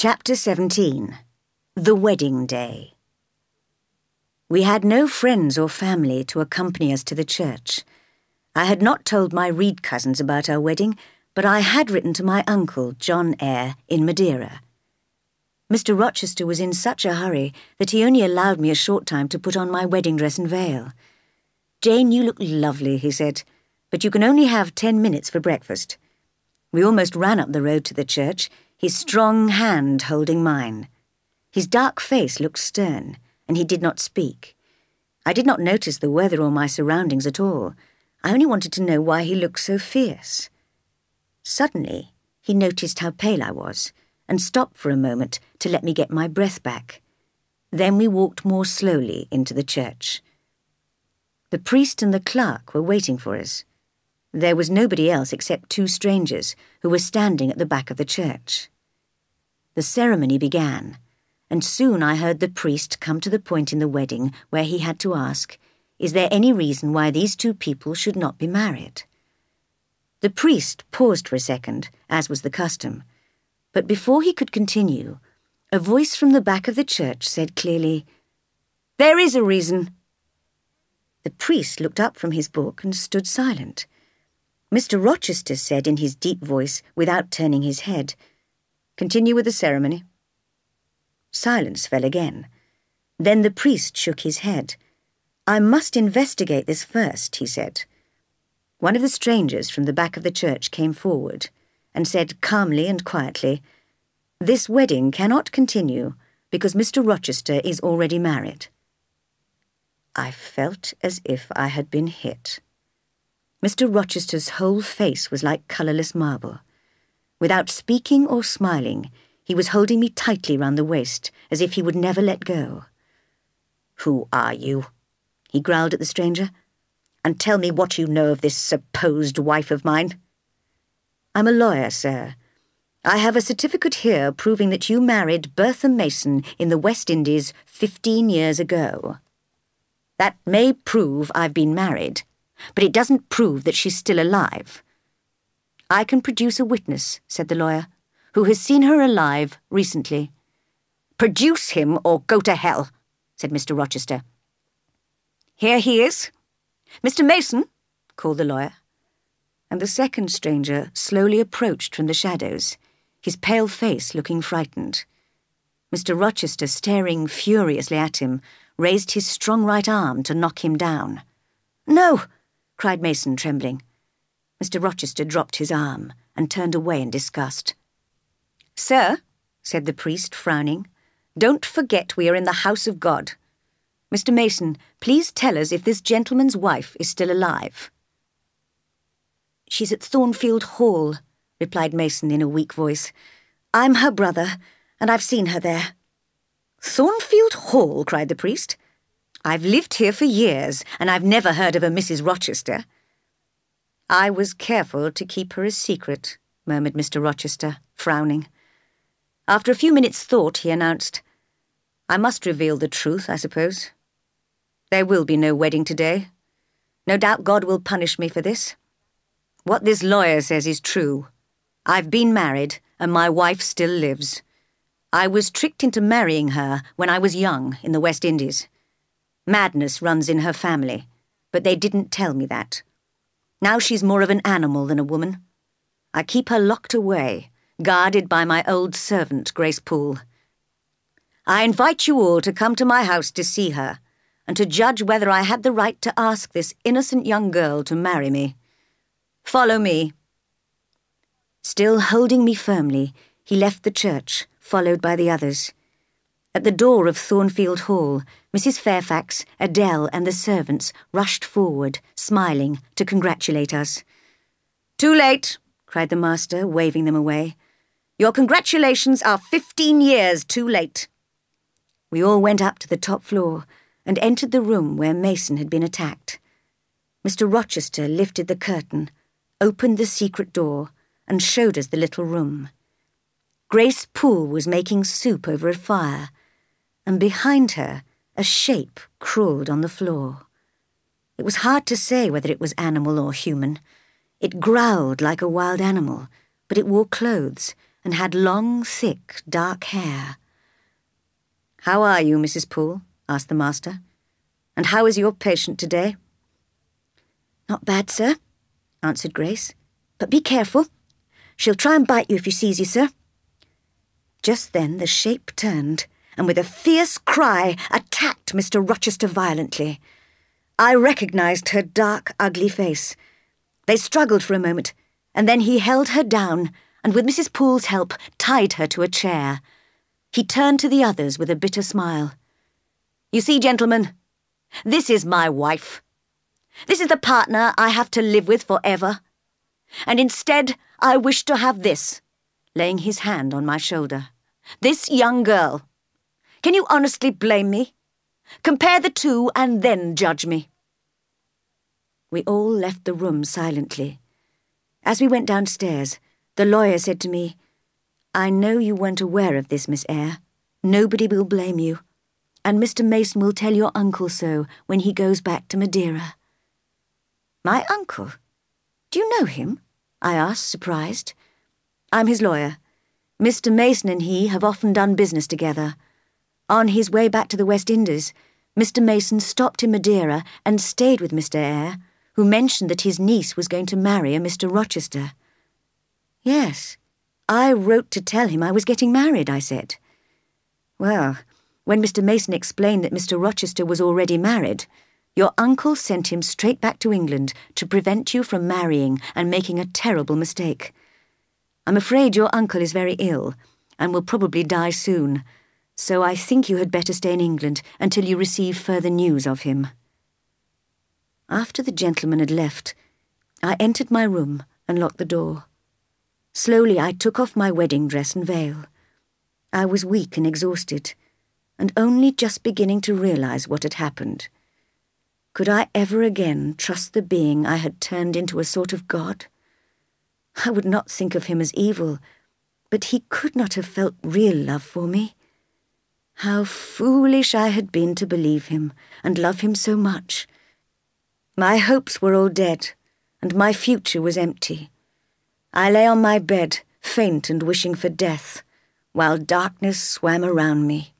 Chapter 17 The Wedding Day. We had no friends or family to accompany us to the church. I had not told my Reed cousins about our wedding, but I had written to my uncle, John Eyre, in Madeira. Mr. Rochester was in such a hurry that he only allowed me a short time to put on my wedding dress and veil. Jane, you look lovely, he said, but you can only have ten minutes for breakfast. We almost ran up the road to the church his strong hand holding mine. His dark face looked stern, and he did not speak. I did not notice the weather or my surroundings at all. I only wanted to know why he looked so fierce. Suddenly, he noticed how pale I was and stopped for a moment to let me get my breath back. Then we walked more slowly into the church. The priest and the clerk were waiting for us. There was nobody else except two strangers who were standing at the back of the church. The ceremony began, and soon I heard the priest come to the point in the wedding where he had to ask, Is there any reason why these two people should not be married? The priest paused for a second, as was the custom, but before he could continue, a voice from the back of the church said clearly, There is a reason. The priest looked up from his book and stood silent. Mr. Rochester said in his deep voice, without turning his head, Continue with the ceremony. Silence fell again. Then the priest shook his head. I must investigate this first, he said. One of the strangers from the back of the church came forward and said calmly and quietly, This wedding cannot continue because Mr. Rochester is already married. I felt as if I had been hit. Mr. Rochester's whole face was like colourless marble. Without speaking or smiling, he was holding me tightly round the waist, as if he would never let go. Who are you? he growled at the stranger. And tell me what you know of this supposed wife of mine. I'm a lawyer, sir. I have a certificate here proving that you married Bertha Mason in the West Indies fifteen years ago. That may prove I've been married, but it doesn't prove that she's still alive. I can produce a witness, said the lawyer, who has seen her alive recently. Produce him or go to hell, said Mr. Rochester. Here he is. Mr. Mason, called the lawyer. And the second stranger slowly approached from the shadows, his pale face looking frightened. Mr. Rochester, staring furiously at him, raised his strong right arm to knock him down. No! Cried Mason, trembling. Mr. Rochester dropped his arm and turned away in disgust. Sir, said the priest, frowning, don't forget we are in the house of God. Mr. Mason, please tell us if this gentleman's wife is still alive. She's at Thornfield Hall, replied Mason in a weak voice. I'm her brother, and I've seen her there. Thornfield Hall, cried the priest. I've lived here for years, and I've never heard of a Mrs. Rochester. I was careful to keep her a secret, murmured Mr. Rochester, frowning. After a few minutes' thought, he announced, I must reveal the truth, I suppose. There will be no wedding today. No doubt God will punish me for this. What this lawyer says is true. I've been married, and my wife still lives. I was tricked into marrying her when I was young in the West Indies. Madness runs in her family, but they didn't tell me that. Now she's more of an animal than a woman. I keep her locked away, guarded by my old servant, Grace Poole. I invite you all to come to my house to see her, and to judge whether I had the right to ask this innocent young girl to marry me. Follow me. Still holding me firmly, he left the church, followed by the others. At the door of Thornfield Hall, Mrs. Fairfax, Adele, and the servants rushed forward, smiling, to congratulate us. Too late, cried the master, waving them away. Your congratulations are fifteen years too late. We all went up to the top floor and entered the room where Mason had been attacked. Mr. Rochester lifted the curtain, opened the secret door, and showed us the little room. Grace Poole was making soup over a fire and behind her, a shape crawled on the floor. It was hard to say whether it was animal or human. It growled like a wild animal, but it wore clothes, and had long, thick, dark hair. How are you, Mrs. Poole? asked the master. And how is your patient today? Not bad, sir, answered Grace. But be careful. She'll try and bite you if she sees you, sir. Just then the shape turned and with a fierce cry attacked Mr. Rochester violently. I recognized her dark, ugly face. They struggled for a moment, and then he held her down and, with Mrs. Poole's help, tied her to a chair. He turned to the others with a bitter smile. You see, gentlemen, this is my wife. This is the partner I have to live with forever. And instead, I wish to have this, laying his hand on my shoulder. This young girl. Can you honestly blame me? Compare the two and then judge me. We all left the room silently. As we went downstairs, the lawyer said to me, I know you weren't aware of this, Miss Eyre. Nobody will blame you. And Mr. Mason will tell your uncle so when he goes back to Madeira. My uncle? Do you know him? I asked, surprised. I'm his lawyer. Mr. Mason and he have often done business together. On his way back to the West Indies, Mr. Mason stopped in Madeira and stayed with Mr. Eyre who mentioned that his niece was going to marry a Mr. Rochester. Yes, I wrote to tell him I was getting married, I said. Well, when Mr. Mason explained that Mr. Rochester was already married, your uncle sent him straight back to England to prevent you from marrying and making a terrible mistake. I'm afraid your uncle is very ill and will probably die soon, so I think you had better stay in England until you receive further news of him. After the gentleman had left, I entered my room and locked the door. Slowly I took off my wedding dress and veil. I was weak and exhausted, and only just beginning to realize what had happened. Could I ever again trust the being I had turned into a sort of god? I would not think of him as evil, but he could not have felt real love for me. How foolish I had been to believe him and love him so much. My hopes were all dead, and my future was empty. I lay on my bed, faint and wishing for death, while darkness swam around me.